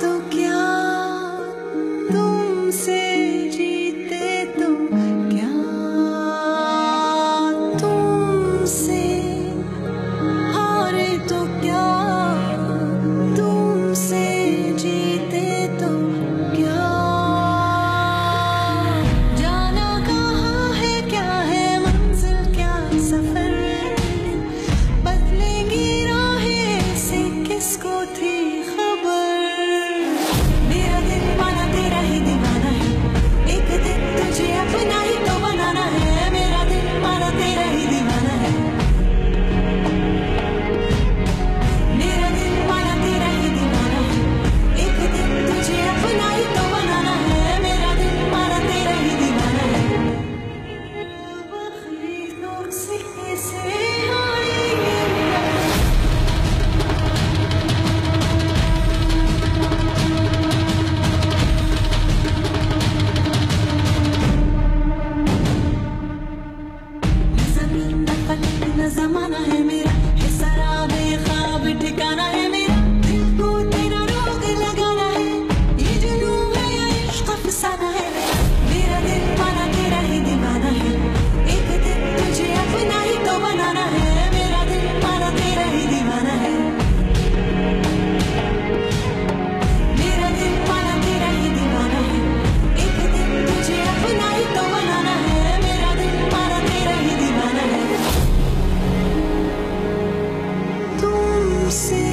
toque see